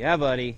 Yeah, buddy.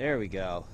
There we go.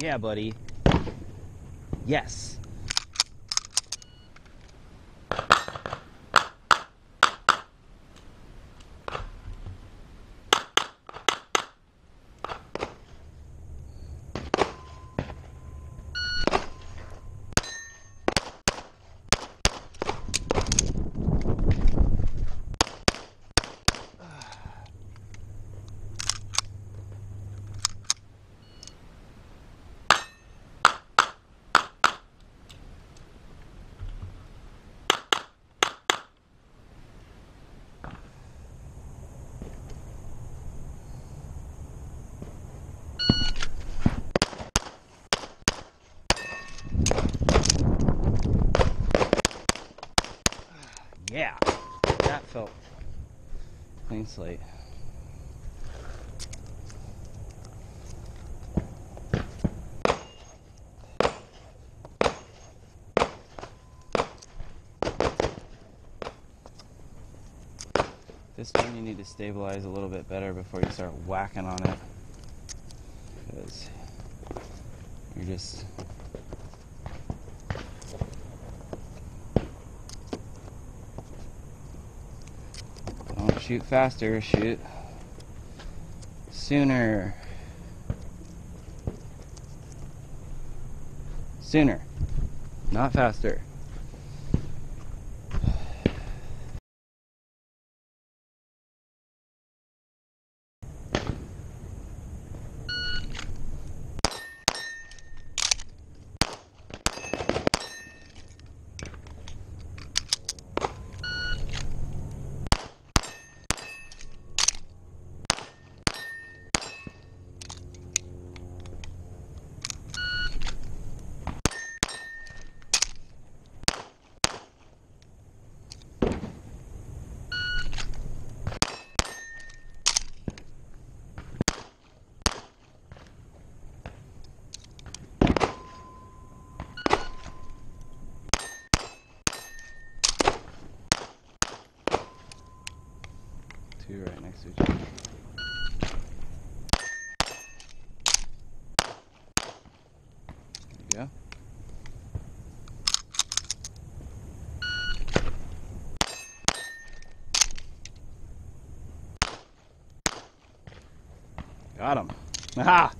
Yeah, buddy. Yes. Yeah. That felt clean slate. This one you need to stabilize a little bit better before you start whacking on it. Because you're just shoot faster, shoot sooner. Sooner, not faster. Next to each other. Got him. Aha!